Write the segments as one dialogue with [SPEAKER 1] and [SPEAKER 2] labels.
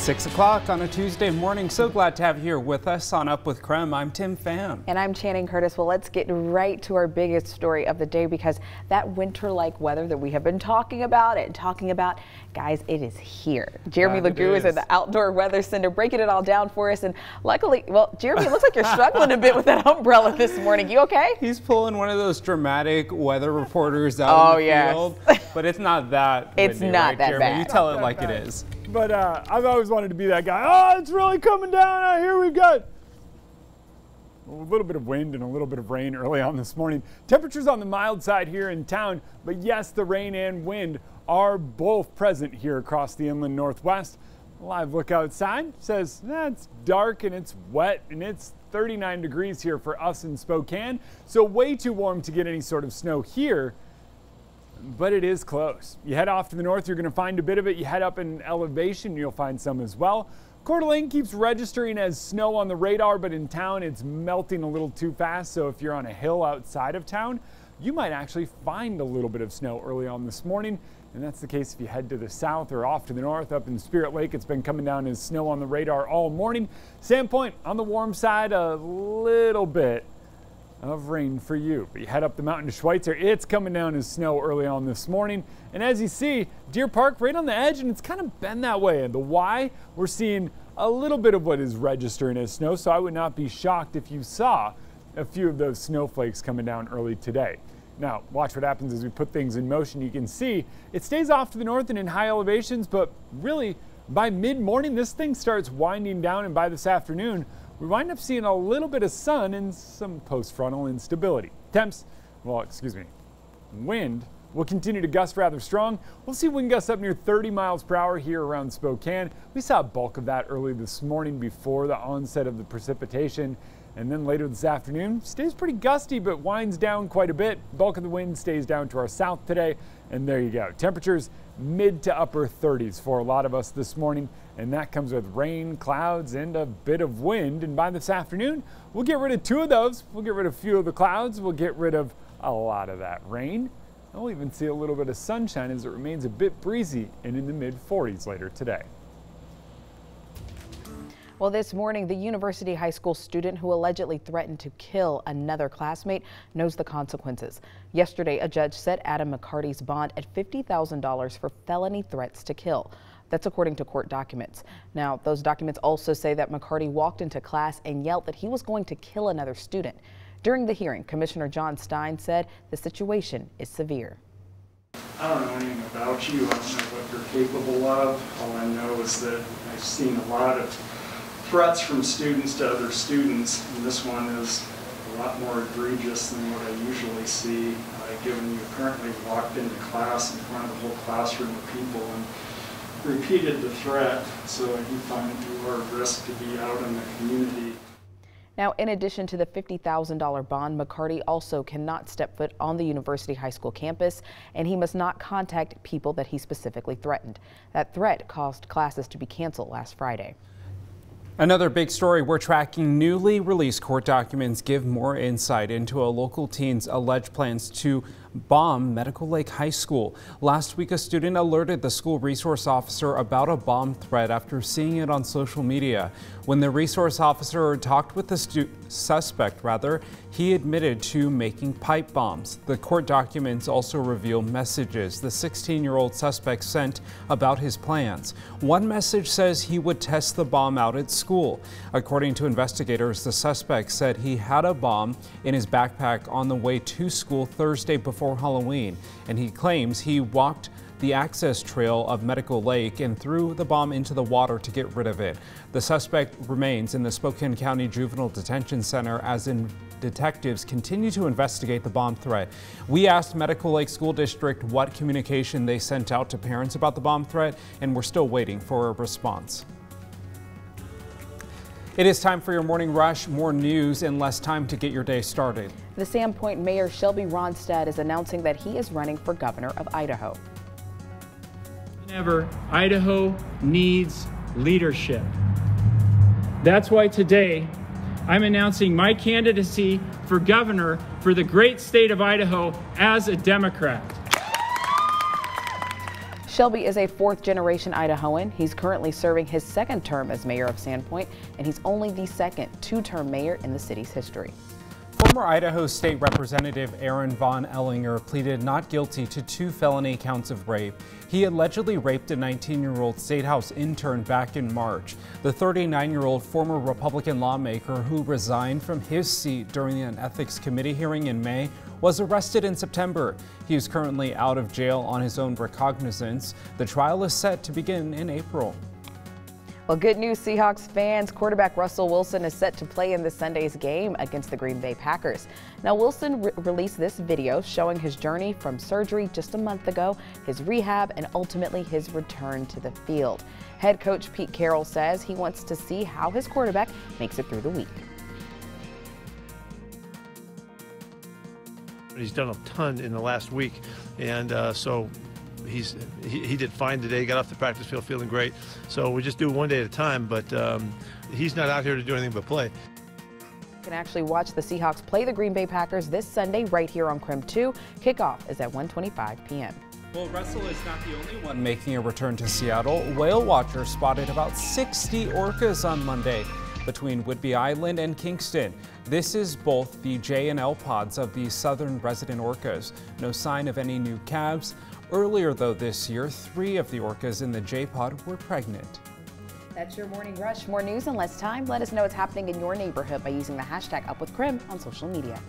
[SPEAKER 1] 6 o'clock on a Tuesday morning. So glad to have you here with us on Up with Krem. I'm Tim Pham.
[SPEAKER 2] And I'm Channing Curtis. Well, let's get right to our biggest story of the day because that winter-like weather that we have been talking about and talking about, guys, it is here. Jeremy
[SPEAKER 1] That
[SPEAKER 2] LaGoo is.
[SPEAKER 1] is.
[SPEAKER 2] at the Outdoor Weather Center breaking it all down for us. And luckily, well, Jeremy, it looks like you're struggling a bit with that umbrella this morning. You okay?
[SPEAKER 1] He's pulling one of those dramatic weather reporters out
[SPEAKER 2] Oh,
[SPEAKER 1] in the
[SPEAKER 2] yes.
[SPEAKER 1] field, but it's not that.
[SPEAKER 2] It's
[SPEAKER 1] windy,
[SPEAKER 2] not
[SPEAKER 1] right,
[SPEAKER 2] that
[SPEAKER 1] Jeremy?
[SPEAKER 2] bad.
[SPEAKER 1] You tell
[SPEAKER 3] Not
[SPEAKER 1] it like it
[SPEAKER 3] bad.
[SPEAKER 1] is.
[SPEAKER 3] But uh, I've always wanted to be that guy. Oh, it's really coming down out here. We've got a little bit of wind and a little bit of rain early on this morning. Temperatures on the mild side here in town, but yes, the rain and wind are both present here across the inland northwest. Live look outside says it's dark and it's wet and it's 39 degrees here for us in Spokane. So way too warm to get any sort of snow here but it is close. You head off to the north, you're going to find a bit of it. You head up in elevation, you'll find some as well. Coeur d'Alene keeps registering as snow on the radar, but in town it's melting a little too fast. So if you're on a hill outside of town, you might actually find a little bit of snow early on this morning. And that's the case if you head to the south or off to the north. Up in Spirit Lake, it's been coming down as snow on the radar all morning. Sandpoint on the warm side, a little bit of rain for you. But you head up the mountain to Schweitzer, it's coming down as snow early on this morning. And as you see, Deer Park right on the edge, and it's kind of been that way. And the Y, we're seeing a little bit of what is registering as snow, so I would not be shocked if you saw a few of those snowflakes coming down early today. Now, watch what happens as we put things in motion. You can see it stays off to the north and in high elevations, but really by mid morning, this thing starts winding down, and by this afternoon, we wind up seeing a little bit of sun and some post-frontal instability. Temps, well, excuse me, wind will continue to gust rather strong. We'll see wind gusts up near 30 miles per hour here around Spokane. We saw a bulk of that early this morning before the onset of the precipitation. And then later this afternoon, stays pretty gusty, but winds down quite a bit. Bulk of the wind stays down to our south today. And there you go. Temperatures mid to upper 30s for a lot of us this morning. And that comes with rain, clouds, and a bit of wind. And by this afternoon, we'll get rid of two of those. We'll get rid of a few of the clouds. We'll get rid of a lot of that rain. And we'll even see a little bit of sunshine as it remains a bit breezy and in the mid 40s later today.
[SPEAKER 2] Well, this morning, the University High School student who allegedly threatened to kill another classmate knows the consequences. Yesterday, a judge set Adam McCarty's bond at $50,000 for felony threats to kill. That's according to court documents. Now, those documents also say that McCarty walked into class and yelled that he was going to kill another student. During the hearing, Commissioner John Stein said the situation is severe.
[SPEAKER 4] I don't know anything about you. I don't know what you're capable of. All I know is that I've seen a lot of threats from students to other students, and this one is a lot more egregious than what I usually see, uh, given you apparently walked into class in front of a whole classroom of people and repeated the threat, so you find that you are at risk to be out in the community.
[SPEAKER 2] Now, in addition to the $50,000 bond, McCarty also cannot step foot on the University High School campus, and he must not contact people that he specifically threatened. That threat caused classes to be canceled last Friday.
[SPEAKER 1] Another big story we're tracking newly released court documents give more insight into a local teen's alleged plans to bomb Medical Lake High School. Last week, a student alerted the school resource officer about a bomb threat after seeing it on social media. When the resource officer talked with the suspect, rather, he admitted to making pipe bombs. The court documents also reveal messages the 16-year-old suspect sent about his plans. One message says he would test the bomb out at school. According to investigators, the suspect said he had a bomb in his backpack on the way to school Thursday before Halloween, and he claims he walked the access trail of Medical Lake and threw the bomb into the water to get rid of it. The suspect remains in the Spokane County Juvenile Detention Center as in detectives continue to investigate the bomb threat. We asked Medical Lake School District what communication they sent out to parents about the bomb threat, and we're still waiting for a response. It is time for your morning rush. More news and less time to get your day started.
[SPEAKER 2] The Sandpoint Mayor Shelby Rognstad is announcing that he is running for governor of Idaho.
[SPEAKER 5] ever, Idaho needs leadership. That's why today I'm announcing my candidacy for governor for the great state of Idaho as a Democrat.
[SPEAKER 2] Shelby is a fourth generation Idahoan. He's currently serving his second term as mayor of Sandpoint, and he's only the second two term mayor in the city's history.
[SPEAKER 1] Former Idaho State Representative Aaron Von Ehlinger pleaded not guilty to two felony counts of rape. He allegedly raped a 19 year old State House intern back in March. The 39 year old former Republican lawmaker who resigned from his seat during an ethics committee hearing in May was arrested in September. He is currently out of jail on his own recognizance. The trial is set to begin in April.
[SPEAKER 2] Well, good news, Seahawks fans. Quarterback Russell Wilson is set to play in this Sunday's game against the Green Bay Packers. Now, Wilson re released this video showing his journey from surgery just a month ago, his rehab, and ultimately his return to the field. Head coach Pete Carroll says he wants to see how his quarterback makes it through the week.
[SPEAKER 6] He's done a ton in the last week, and uh, so he's he, he, did fine today. Got off the practice field feeling great. So we just do one day at a time. But um, he's not out here to do anything but play.
[SPEAKER 2] You can actually watch the Seahawks play the Green Bay Packers this Sunday right here on KREM 2. Kickoff is at 1:25 p.m.
[SPEAKER 1] Well, Russell is not the only one making a return to Seattle. Whale watchers spotted about 60 orcas on Monday between Whidbey Island and Kingston. This is both the J and L pods of the southern resident orcas. No sign of any new calves. Earlier, though, this year, three of the orcas in the J pod were pregnant.
[SPEAKER 2] That's your morning rush. More news in less time. Let us know what's happening in your neighborhood by using the hashtag UpWithKREM on social media.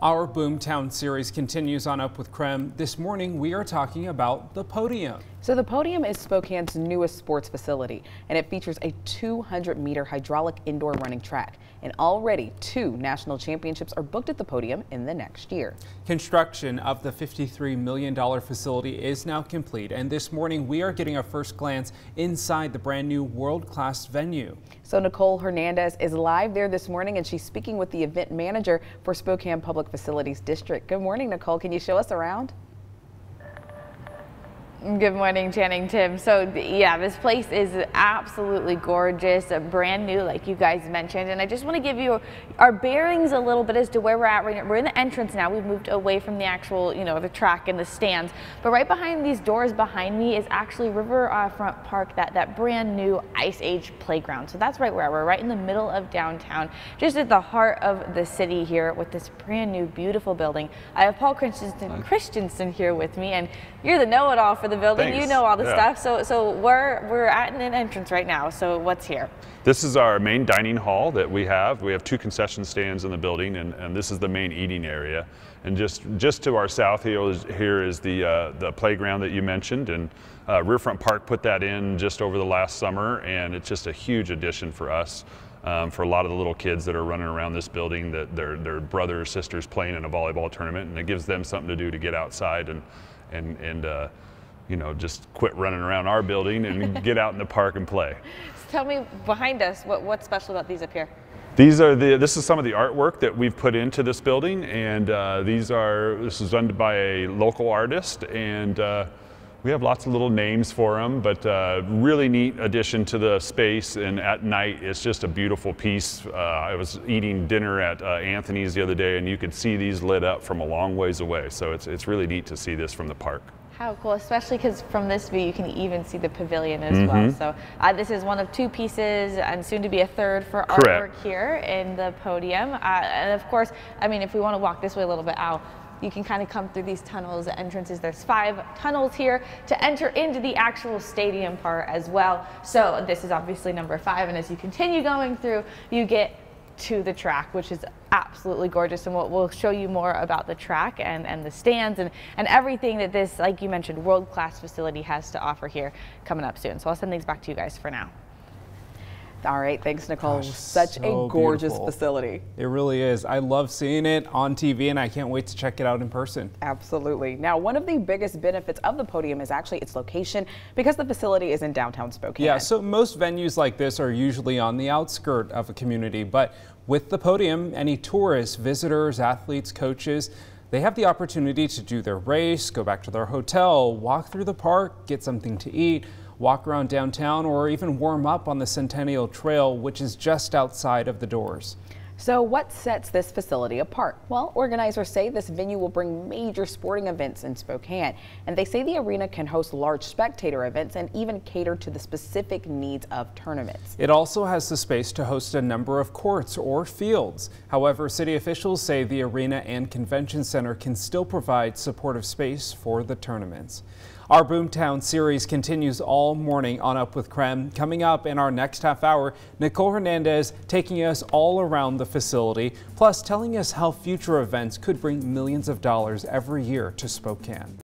[SPEAKER 1] Our Boomtown series continues on Up with KREM. This morning we are talking about the podium.
[SPEAKER 2] So the podium is Spokane's newest sports facility and it features a 200 meter hydraulic indoor running track. And already two national championships are booked at the podium in the next year.
[SPEAKER 1] Construction of the $53 million facility is now complete and this morning we are getting a first glance inside the brand new world-class venue.
[SPEAKER 2] So Nicole Hernandez is live there this morning and she's speaking with the event manager for Spokane Public Facilities District. Good morning, Nicole. Can you show us around?
[SPEAKER 7] Good morning, Channing Tim. So yeah, this place is absolutely gorgeous, brand new, like you guys mentioned. And I just want to give you our bearings a little bit as to where we're at. Right now. We're in the entrance now. We've moved away from the actual, you know, the track and the stands. But right behind these doors behind me is actually Riverfront uh, Park, that, that brand new Ice Age playground. So that's right where we're right in the middle of downtown, just at the heart of the city here with this brand new, beautiful building. I have Paul Christensen, Christensen here with me, and you're the know-it-all for the building. Thanks. You know all the yeah. stuff. So, so we're we're at an entrance right now. So what's here?
[SPEAKER 8] This is our main dining hall that we have. We have two concession stands in the building, and, and this is the main eating area. And just just to our south here is, here is the uh, the playground that you mentioned, and uh, Riverfront Park put that in just over the last summer, and it's just a huge addition for us. Um, for a lot of the little kids that are running around this building that their, their brothers sisters playing in a volleyball tournament and it gives them something to do to get outside and and and uh, you know just quit running around our building and get out in the park and play.
[SPEAKER 7] Tell me behind us what, what's special about these up here.
[SPEAKER 8] These are the, this is some of the artwork that we've put into this building and uh, these are, this is done by a local artist and uh, we have lots of little names for them, but uh, really neat addition to the space. And at night, it's just a beautiful piece. Uh, I was eating dinner at uh, Anthony's the other day, and you could see these lit up from a long ways away. So it's, it's really neat to see this from the park.
[SPEAKER 7] How cool, especially because from this view you can even see the pavilion as mm -hmm. well. So uh, this is one of two pieces and soon to be a third for
[SPEAKER 8] Correct.
[SPEAKER 7] artwork here in the podium. Uh, and of course, I mean, if we want to walk this way a little bit, out, you can kind of come through these tunnels, entrances. There's five tunnels here to enter into the actual stadium part as well. So this is obviously number five. And as you continue going through, you get to the track, which is absolutely gorgeous. And we'll, we'll, show you more about the track and, and the stands and, and everything that this, like you mentioned, world-class facility has to offer here coming up soon. So I'll send things back to you guys for now.
[SPEAKER 2] All right, thanks, Nicole. Gosh, Such so a gorgeous beautiful. facility.
[SPEAKER 1] It really is. I love seeing it on TV, and I can't wait to check it out in person.
[SPEAKER 2] Absolutely. Now, one of the biggest benefits of the podium is actually its location because the facility is in downtown Spokane.
[SPEAKER 1] Yeah, so most venues like this are usually on the outskirt of a community, but with the podium, any tourists, visitors, athletes, coaches, they have the opportunity to do their race, go back to their hotel, walk through the park, get something to eat, walk around downtown, or even warm up on the Centennial Trail, which is just outside of the doors.
[SPEAKER 2] So what sets this facility apart? Well, organizers say this venue will bring major sporting events in Spokane, and they say the arena can host large spectator events and even cater to the specific needs of tournaments.
[SPEAKER 1] It also has the space to host a number of courts or fields. However, city officials say the arena and convention center can still provide supportive space for the tournaments. Our Boomtown series continues all morning on Up with KREM. Coming up in our next half hour, Nicole Hernandez taking us all around the facility, plus telling us how future events could bring millions of dollars every year to Spokane.